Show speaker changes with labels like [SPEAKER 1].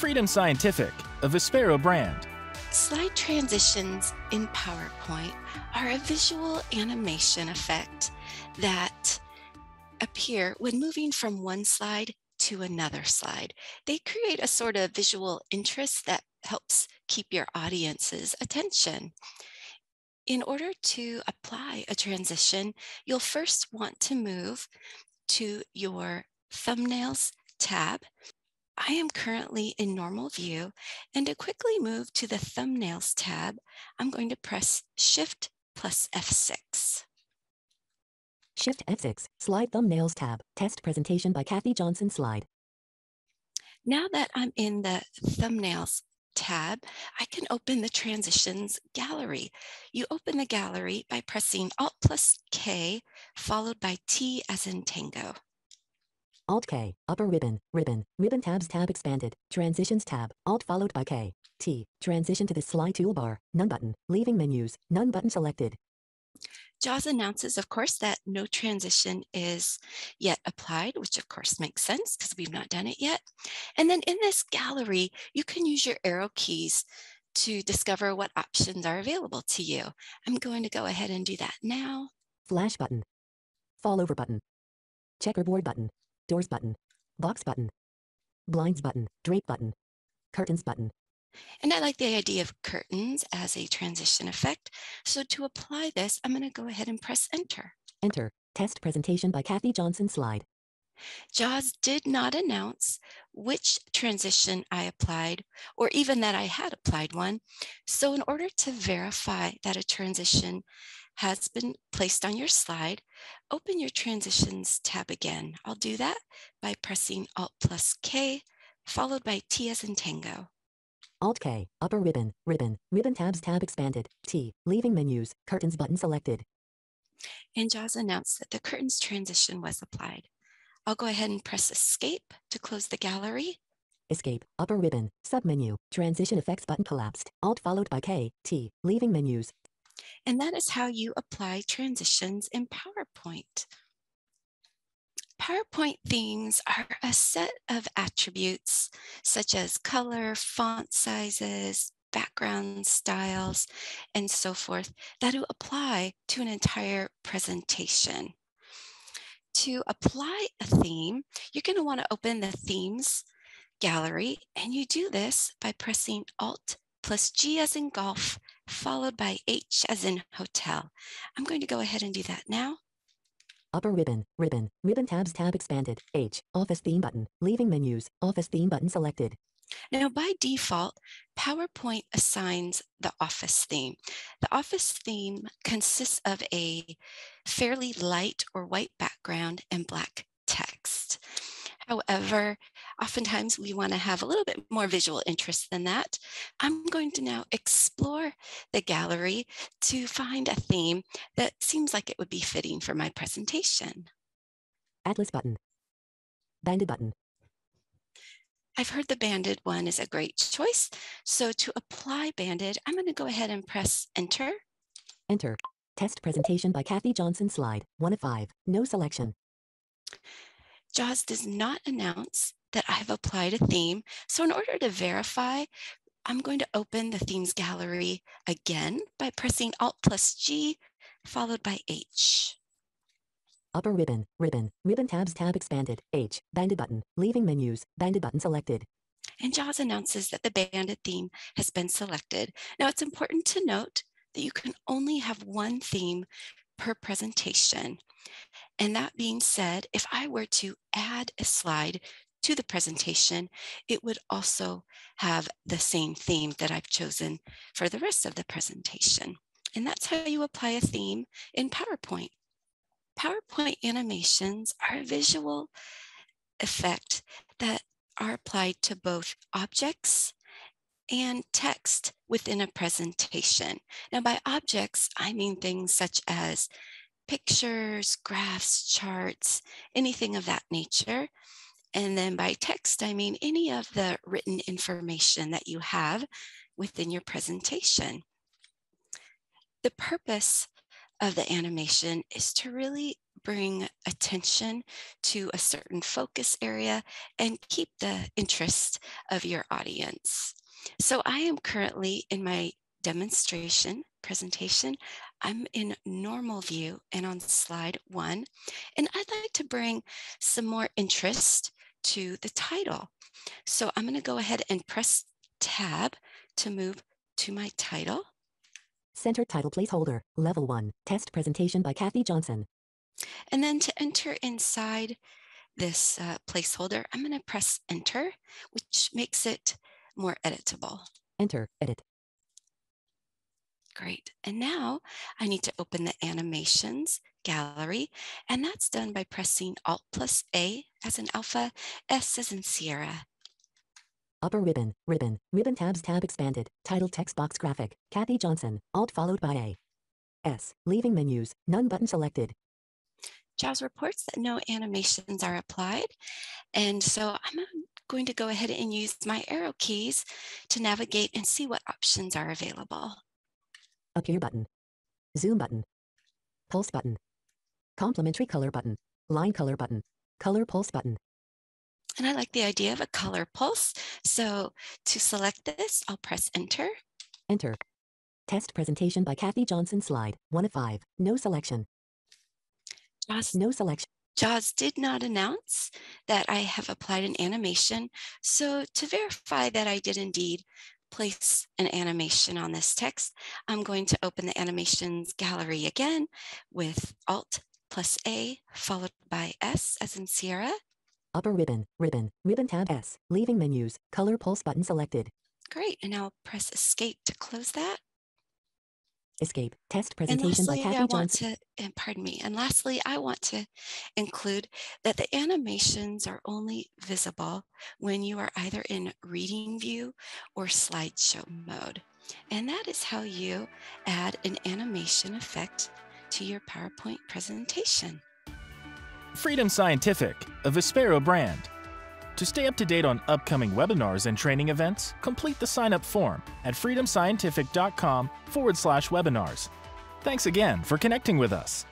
[SPEAKER 1] Freedom Scientific, a Vispero brand.
[SPEAKER 2] Slide transitions in PowerPoint are a visual animation effect that appear when moving from one slide to another slide. They create a sort of visual interest that helps keep your audience's attention. In order to apply a transition, you'll first want to move to your thumbnails tab. I am currently in normal view and to quickly move to the thumbnails tab, I'm going to press shift plus F6.
[SPEAKER 3] Shift F6, slide thumbnails tab, test presentation by Kathy Johnson slide.
[SPEAKER 2] Now that I'm in the thumbnails tab, I can open the transitions gallery. You open the gallery by pressing Alt plus K, followed by T as in tango.
[SPEAKER 3] Alt K, upper ribbon, ribbon, ribbon tabs tab expanded, transitions tab, Alt followed by K, T, transition to the slide toolbar, none button, leaving menus, none button selected.
[SPEAKER 2] JAWS announces, of course, that no transition is yet applied, which of course makes sense because we've not done it yet. And then in this gallery, you can use your arrow keys to discover what options are available to you. I'm going to go ahead and do that now.
[SPEAKER 3] Flash button, fall over button, checkerboard button, doors button, box button, blinds button, drape button, curtains button,
[SPEAKER 2] and I like the idea of curtains as a transition effect. So to apply this, I'm going to go ahead and press enter.
[SPEAKER 3] Enter. Test presentation by Kathy Johnson slide.
[SPEAKER 2] JAWS did not announce which transition I applied or even that I had applied one. So in order to verify that a transition has been placed on your slide, open your transitions tab again. I'll do that by pressing Alt plus K followed by T as in tango.
[SPEAKER 3] Alt K, upper ribbon, ribbon, ribbon tabs tab expanded, T, leaving menus, curtains button selected.
[SPEAKER 2] And JAWS announced that the curtains transition was applied. I'll go ahead and press escape to close the gallery.
[SPEAKER 3] Escape, upper ribbon, submenu, transition effects button collapsed, Alt followed by K, T, leaving menus.
[SPEAKER 2] And that is how you apply transitions in PowerPoint. PowerPoint themes are a set of attributes such as color, font sizes, background styles, and so forth that will apply to an entire presentation. To apply a theme, you're going to want to open the themes gallery, and you do this by pressing Alt plus G as in golf, followed by H as in hotel. I'm going to go ahead and do that now.
[SPEAKER 3] Upper ribbon, ribbon, ribbon tabs tab expanded, H, office theme button, leaving menus, office theme button selected.
[SPEAKER 2] Now by default, PowerPoint assigns the office theme. The office theme consists of a fairly light or white background and black text. However, oftentimes we want to have a little bit more visual interest than that. I'm going to now explore the gallery to find a theme that seems like it would be fitting for my presentation.
[SPEAKER 3] Atlas button. Banded button.
[SPEAKER 2] I've heard the banded one is a great choice. So to apply banded, I'm going to go ahead and press enter.
[SPEAKER 3] Enter. Test presentation by Kathy Johnson slide, one of five, no selection.
[SPEAKER 2] JAWS does not announce that I've applied a theme. So in order to verify, I'm going to open the themes gallery again by pressing Alt plus G followed by H.
[SPEAKER 3] Upper ribbon, ribbon, ribbon tabs tab expanded, H, banded button, leaving menus, banded button selected.
[SPEAKER 2] And JAWS announces that the banded theme has been selected. Now it's important to note that you can only have one theme per presentation. And that being said, if I were to add a slide to the presentation, it would also have the same theme that I've chosen for the rest of the presentation. And that's how you apply a theme in PowerPoint. PowerPoint animations are a visual effect that are applied to both objects and text within a presentation. Now by objects, I mean things such as pictures, graphs, charts, anything of that nature. And then by text, I mean any of the written information that you have within your presentation. The purpose of the animation is to really bring attention to a certain focus area and keep the interest of your audience. So I am currently in my demonstration presentation. I'm in normal view and on slide one, and I'd like to bring some more interest to the title. So I'm gonna go ahead and press tab to move to my title.
[SPEAKER 3] Center title placeholder, level 1, test presentation by Kathy Johnson.
[SPEAKER 2] And then to enter inside this uh, placeholder, I'm going to press enter, which makes it more editable.
[SPEAKER 3] Enter, edit.
[SPEAKER 2] Great. And now I need to open the animations gallery, and that's done by pressing Alt plus A as in alpha, S as in Sierra.
[SPEAKER 3] Upper ribbon, ribbon, ribbon tabs tab expanded, title text box graphic, Kathy Johnson, Alt followed by A. S, leaving menus, none button selected.
[SPEAKER 2] JAWS reports that no animations are applied. And so I'm going to go ahead and use my arrow keys to navigate and see what options are available.
[SPEAKER 3] Appear button. Zoom button. Pulse button. Complementary color button. Line color button. Color pulse button.
[SPEAKER 2] And I like the idea of a color pulse. So to select this, I'll press enter.
[SPEAKER 3] Enter. Test presentation by Kathy Johnson slide, 1 of 5, no selection.
[SPEAKER 2] JAWS,
[SPEAKER 3] No selection.
[SPEAKER 2] JAWS did not announce that I have applied an animation. So to verify that I did indeed place an animation on this text, I'm going to open the animations gallery again with Alt plus A followed by S as in Sierra.
[SPEAKER 3] Upper ribbon, ribbon, ribbon tab S, leaving menus, color pulse button selected.
[SPEAKER 2] Great, and now press escape to close that.
[SPEAKER 3] Escape. Test presentation by
[SPEAKER 2] lastly,
[SPEAKER 3] Kathy
[SPEAKER 2] I want
[SPEAKER 3] Johnson.
[SPEAKER 2] to, and pardon me, and lastly, I want to include that the animations are only visible when you are either in reading view or slideshow mode. And that is how you add an animation effect to your PowerPoint presentation.
[SPEAKER 1] Freedom Scientific, a Vispero brand. To stay up to date on upcoming webinars and training events, complete the sign up form at freedomscientific.com forward slash webinars. Thanks again for connecting with us.